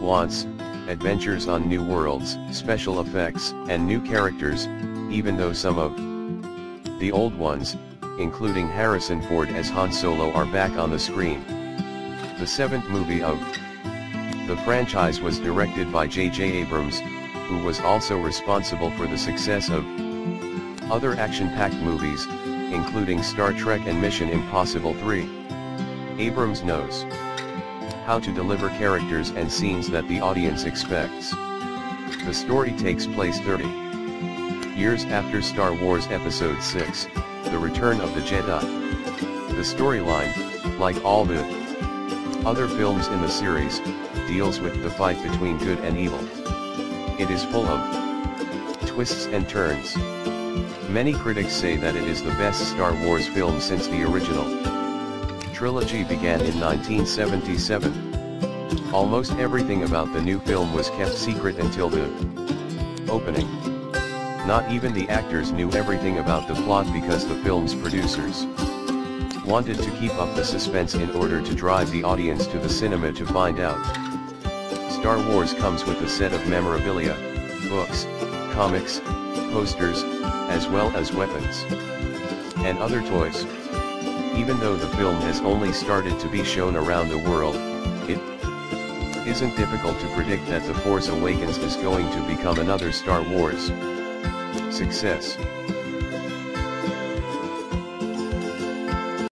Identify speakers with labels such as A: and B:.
A: wants, adventures on new worlds, special effects, and new characters, even though some of the old ones, including Harrison Ford as Han Solo are back on the screen. The seventh movie of the franchise was directed by J.J. Abrams, who was also responsible for the success of other action-packed movies, including Star Trek and Mission Impossible 3. Abrams knows how to deliver characters and scenes that the audience expects. The story takes place 30 years after Star Wars Episode 6, The Return of the Jedi. The storyline, like all the other films in the series, deals with the fight between good and evil. It is full of twists and turns. Many critics say that it is the best Star Wars film since the original trilogy began in 1977. Almost everything about the new film was kept secret until the opening. Not even the actors knew everything about the plot because the film's producers wanted to keep up the suspense in order to drive the audience to the cinema to find out. Star Wars comes with a set of memorabilia, books, comics, posters, as well as weapons and other toys. Even though the film has only started to be shown around the world, it isn't difficult to predict that The Force Awakens is going to become another Star Wars success.